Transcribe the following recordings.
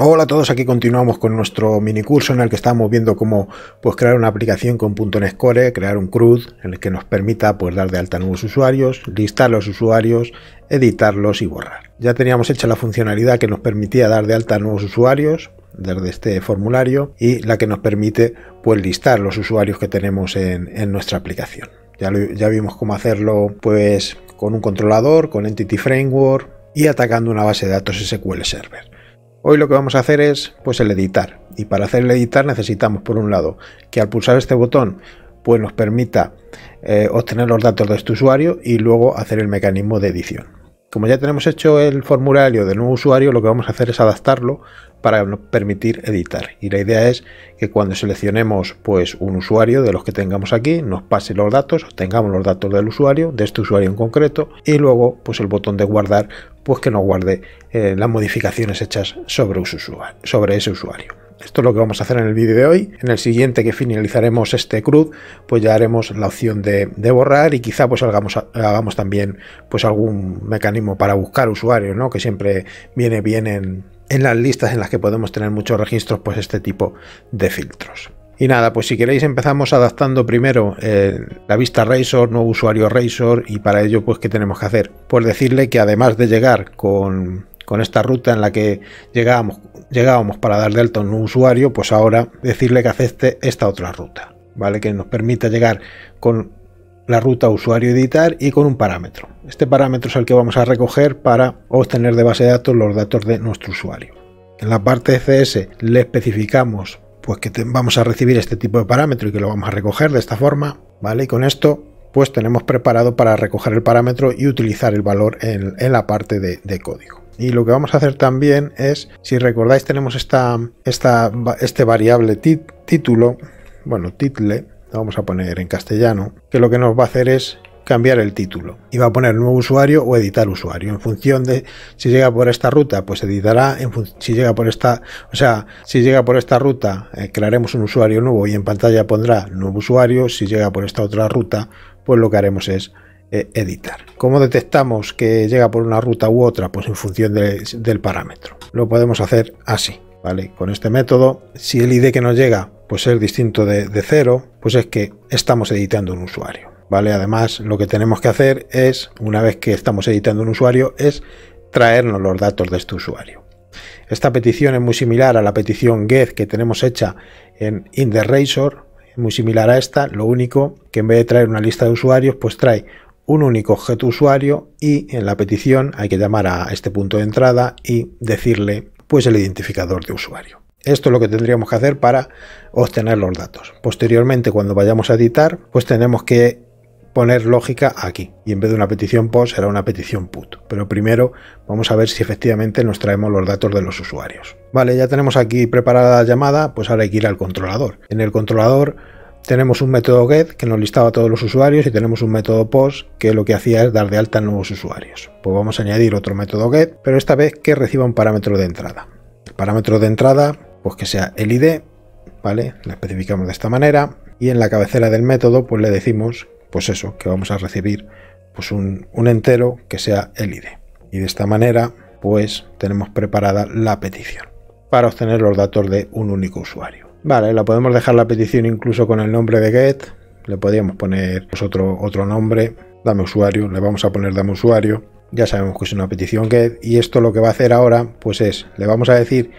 Hola a todos, aquí continuamos con nuestro mini curso en el que estamos viendo cómo pues, crear una aplicación con .NET Core, crear un CRUD en el que nos permita pues, dar de alta nuevos usuarios, listar los usuarios, editarlos y borrar. Ya teníamos hecha la funcionalidad que nos permitía dar de alta nuevos usuarios desde este formulario y la que nos permite pues, listar los usuarios que tenemos en, nuestra aplicación. Ya, ya vimos cómo hacerlo pues, con un controlador, con Entity Framework y atacando una base de datos SQL Server. Hoy lo que vamos a hacer es pues el editar y para hacer el editar necesitamos por un lado que al pulsar este botón pues nos permita eh, obtener los datos de este usuario y luego hacer el mecanismo de edición. Como ya tenemos hecho el formulario del nuevo usuario, lo que vamos a hacer es adaptarlo para permitir editar. Y la idea es que cuando seleccionemos pues, un usuario de los que tengamos aquí, nos pase los datos, tengamos los datos del usuario, de este usuario en concreto, y luego pues, el botón de guardar, pues que nos guarde eh, las modificaciones hechas sobre, sobre ese usuario. Esto es lo que vamos a hacer en el vídeo de hoy. En el siguiente que finalizaremos este CRUD, pues ya haremos la opción de, borrar y quizá pues hagamos, también pues algún mecanismo para buscar usuarios, ¿no? Que siempre viene bien en, las listas en las que podemos tener muchos registros, pues este tipo de filtros. Y nada, pues si queréis empezamos adaptando primero eh, la vista Razor, nuevo usuario Razor y para ello pues ¿qué tenemos que hacer? Pues decirle que además de llegar con con esta ruta en la que llegábamos, para dar de alta a un usuario, pues ahora decirle que acepte esta otra ruta, ¿vale? Que nos permita llegar con la ruta usuario editar y con un parámetro. Este parámetro es el que vamos a recoger para obtener de base de datos los datos de nuestro usuario. En la parte CS le especificamos pues que vamos a recibir este tipo de parámetro y que lo vamos a recoger de esta forma, ¿vale? Y con esto pues tenemos preparado para recoger el parámetro y utilizar el valor en, la parte de código. Y lo que vamos a hacer también es, si recordáis, tenemos esta, esta, este variable título, bueno, title, lo vamos a poner en castellano, que lo que nos va a hacer es cambiar el título. Y va a poner nuevo usuario o editar usuario. En función de si llega por esta ruta pues editará. En si llega por esta o sea si llega por esta ruta eh, crearemos un usuario nuevo y en pantalla pondrá nuevo usuario. Si llega por esta otra ruta pues lo que haremos es eh, editar. ¿Cómo detectamos que llega por una ruta u otra? Pues en función del parámetro. Lo podemos hacer así, ¿vale? Con este método, si el ID que nos llega pues es distinto de, de cero, pues es que estamos editando un usuario, ¿vale? Además, lo que tenemos que hacer es, una vez que estamos editando un usuario, es traernos los datos de este usuario. Esta petición es muy similar a la petición get que tenemos hecha en In the Razor, muy similar a esta, lo único que en vez de traer una lista de usuarios, pues trae un único objeto usuario y en la petición hay que llamar a este punto de entrada y decirle pues el identificador de usuario. Esto es lo que tendríamos que hacer para obtener los datos. Posteriormente, cuando vayamos a editar, pues tenemos que poner lógica aquí y en vez de una petición post será una petición put. Pero primero vamos a ver si efectivamente nos traemos los datos de los usuarios. Vale, ya tenemos aquí preparada la llamada, pues ahora hay que ir al controlador. En el controlador tenemos un método get que nos listaba todos los usuarios y tenemos un método post que lo que hacía es dar de alta nuevos usuarios. Pues vamos a añadir otro método get, pero esta vez que reciba un parámetro de entrada. El parámetro de entrada, pues que sea el ID, ¿vale? Lo especificamos de esta manera y en la cabecera del método pues le decimos, pues eso, que vamos a recibir pues un, un entero que sea el ID. Y de esta manera pues tenemos preparada la petición para obtener los datos de un único usuario. Vale, la podemos dejar la petición incluso con el nombre de get. Le podríamos poner pues, otro, otro nombre, dame usuario, le vamos a poner dame usuario. Ya sabemos que es una petición get. Y esto lo que va a hacer ahora, pues es, le vamos a decir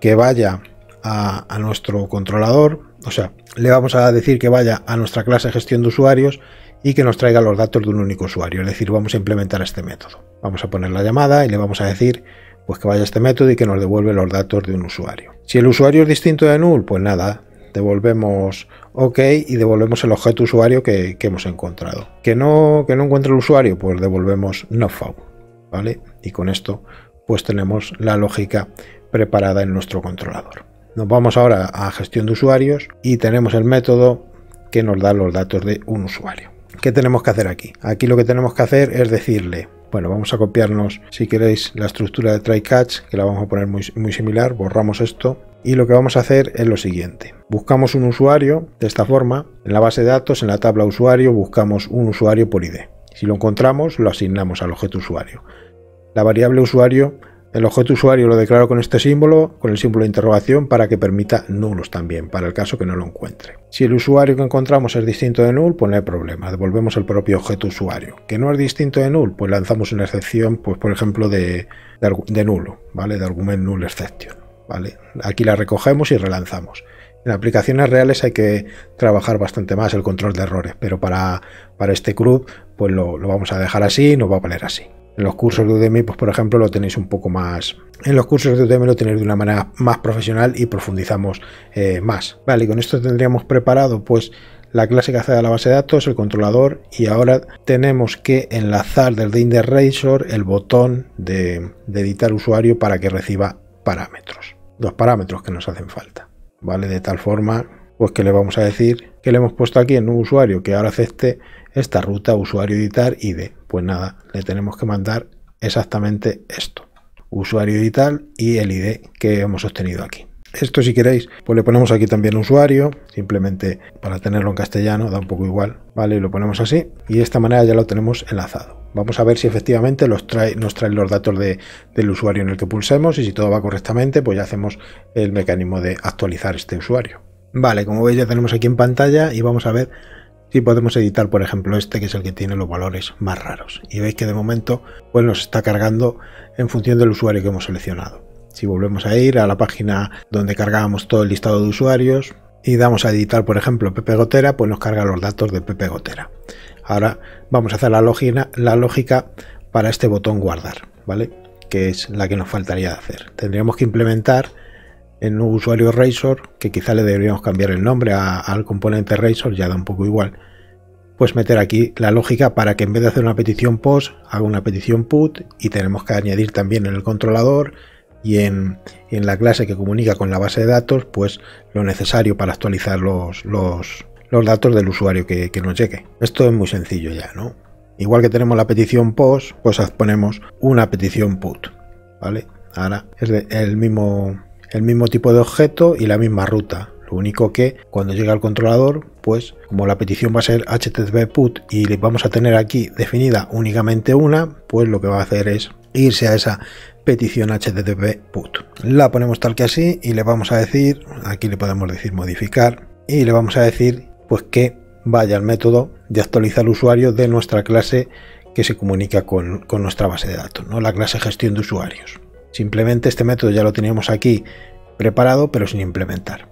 que vaya a, a nuestro controlador. O sea, le vamos a decir que vaya a nuestra clase gestión de usuarios y que nos traiga los datos de un único usuario. Es decir, vamos a implementar este método. Vamos a poner la llamada y le vamos a decir pues que vaya este método y que nos devuelve los datos de un usuario. Si el usuario es distinto de null, pues nada, devolvemos OK y devolvemos el objeto usuario que, hemos encontrado. Que no, que no encuentre el usuario, pues devolvemos no found, ¿vale? Y con esto pues tenemos la lógica preparada en nuestro controlador. Nos vamos ahora a gestión de usuarios y tenemos el método que nos da los datos de un usuario. ¿Qué tenemos que hacer aquí? Aquí lo que tenemos que hacer es decirle bueno, vamos a copiarnos, si queréis, la estructura de try catch, que la vamos a poner muy, muy similar, borramos esto y lo que vamos a hacer es lo siguiente. Buscamos un usuario de esta forma, en la base de datos, en la tabla usuario, buscamos un usuario por ID. Si lo encontramos, lo asignamos al objeto usuario. La variable usuario El objeto usuario lo declaro con este símbolo, con el símbolo de interrogación, para que permita nulos también, para el caso que no lo encuentre. Si el usuario que encontramos es distinto de null, pues no hay problema, devolvemos el propio objeto usuario. Que no es distinto de null, pues lanzamos una excepción, pues por ejemplo de, de, nulo, ¿vale? De argument null exception, ¿vale? Aquí la recogemos y relanzamos. En aplicaciones reales hay que trabajar bastante más el control de errores, pero para, para este CRUD pues lo, lo vamos a dejar así y nos va a valer así. En los cursos de Udemy, pues por ejemplo, lo tenéis un poco más. En los cursos de Udemy lo tenéis de una manera más profesional y profundizamos eh, más. Vale, con esto tendríamos preparado, pues, la clase que accede a la base de datos, el controlador, y ahora tenemos que enlazar desde InDeRazor el botón de, de editar usuario para que reciba parámetros. Los parámetros que nos hacen falta. Vale, de tal forma, pues que le vamos a decir que le hemos puesto aquí en un usuario que ahora acepte esta ruta usuario editar ID. Pues nada, le tenemos que mandar exactamente esto. Usuario editar y el ID que hemos obtenido aquí. Esto si queréis, pues le ponemos aquí también usuario, simplemente para tenerlo en castellano, da un poco igual, ¿vale? Y lo ponemos así y de esta manera ya lo tenemos enlazado. Vamos a ver si efectivamente nos trae los datos del usuario en el que pulsemos y si todo va correctamente, pues ya hacemos el mecanismo de actualizar este usuario. Vale, como veis ya tenemos aquí en pantalla y vamos a ver si podemos editar, por ejemplo, este que es el que tiene los valores más raros. Y veis que de momento pues nos está cargando en función del usuario que hemos seleccionado. Si volvemos a ir a la página donde cargábamos todo el listado de usuarios y damos a editar, por ejemplo, Pepe Gotera, pues nos carga los datos de Pepe Gotera. Ahora vamos a hacer la, la lógica para este botón guardar, ¿vale? Que es la que nos faltaría hacer. Tendríamos que implementar en un usuario Razor, que quizá le deberíamos cambiar el nombre al componente Razor, ya da un poco igual, pues meter aquí la lógica para que en vez de hacer una petición post, haga una petición put y tenemos que añadir también en el controlador y en, la clase que comunica con la base de datos, pues lo necesario para actualizar los, los, datos del usuario que, que, nos llegue. Esto es muy sencillo ya, ¿no? Igual que tenemos la petición post, pues ponemos una petición put, ¿vale? Ahora es el mismo el mismo tipo de objeto y la misma ruta. Lo único que cuando llega al controlador, pues como la petición va a ser HTTP put y vamos a tener aquí definida únicamente una, pues lo que va a hacer es irse a esa petición HTTP put. La ponemos tal que así y le vamos a decir, aquí le podemos decir modificar y le vamos a decir pues que vaya al método de actualizar usuario de nuestra clase que se comunica con, con nuestra base de datos, ¿no? la clase gestión de usuarios. Simplemente este método ya lo teníamos aquí preparado, pero sin implementar.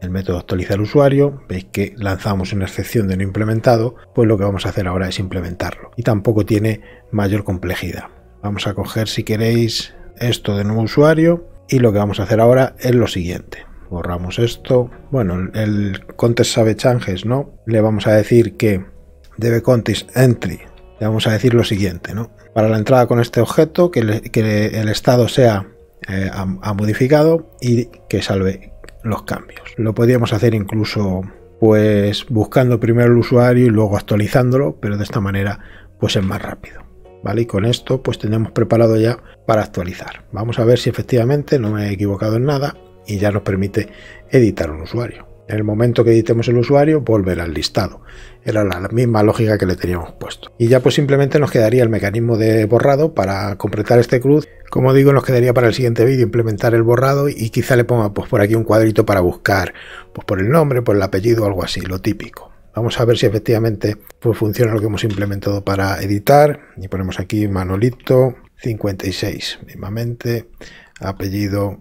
El método actualiza el usuario, veis que lanzamos una excepción de no implementado, pues lo que vamos a hacer ahora es implementarlo. Y tampoco tiene mayor complejidad. Vamos a coger, si queréis, esto de nuevo usuario y lo que vamos a hacer ahora es lo siguiente. Borramos esto. Bueno, el context sabe changes, ¿no? Le vamos a decir que debe context entry. Le vamos a decir lo siguiente, ¿no? Para la entrada con este objeto, que, el estado sea eh, modificado y que salve los cambios. Lo podríamos hacer incluso pues buscando primero el usuario y luego actualizándolo, pero de esta manera pues es más rápido. ¿Vale? Y con esto pues tenemos preparado ya para actualizar. Vamos a ver si efectivamente no me he equivocado en nada y ya nos permite editar un usuario. En el momento que editemos el usuario, volverá al listado. Era la misma lógica que le teníamos puesto. Y ya pues simplemente nos quedaría el mecanismo de borrado para completar este cruz. Como digo, nos quedaría para el siguiente vídeo implementar el borrado y quizá le ponga pues por aquí un cuadrito para buscar pues por el nombre, por el apellido algo así, lo típico. Vamos a ver si efectivamente pues, funciona lo que hemos implementado para editar. Y ponemos aquí Manolito 56, mismamente, apellido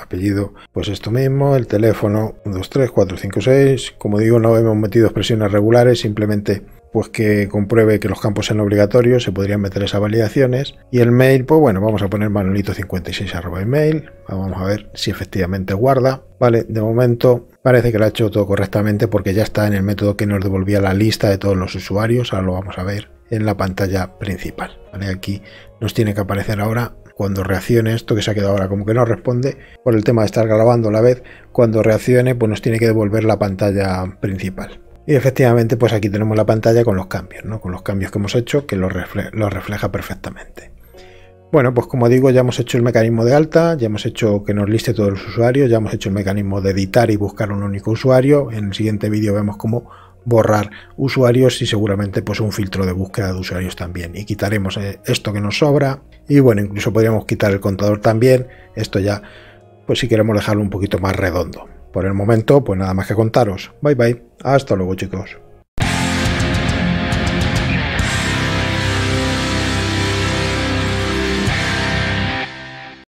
apellido, pues esto mismo, el teléfono 123 como digo, no hemos metido expresiones regulares, simplemente pues que compruebe que los campos sean obligatorios, se podrían meter esas validaciones. Y el mail, pues bueno, vamos a poner manolito56 arroba email, vamos a ver si efectivamente guarda. Vale, de momento parece que lo ha hecho todo correctamente porque ya está en el método que nos devolvía la lista de todos los usuarios, ahora lo vamos a ver en la pantalla principal. Vale, aquí nos tiene que aparecer ahora cuando reaccione esto que se ha quedado ahora como que no responde por el tema de estar grabando a la vez, cuando reaccione pues nos tiene que devolver la pantalla principal. Y efectivamente pues aquí tenemos la pantalla con los cambios, ¿no? con los cambios que hemos hecho que lo, refleja perfectamente. Bueno, pues como digo, ya hemos hecho el mecanismo de alta, ya hemos hecho que nos liste todos los usuarios, ya hemos hecho el mecanismo de editar y buscar un único usuario. En el siguiente vídeo vemos cómo borrar usuarios y seguramente pues un filtro de búsqueda de usuarios también. Y quitaremos eh, esto que nos sobra. Y bueno incluso podríamos quitar el contador también. Esto ya pues si queremos dejarlo un poquito más redondo. Por el momento pues nada más que contaros. Bye bye. Hasta luego chicos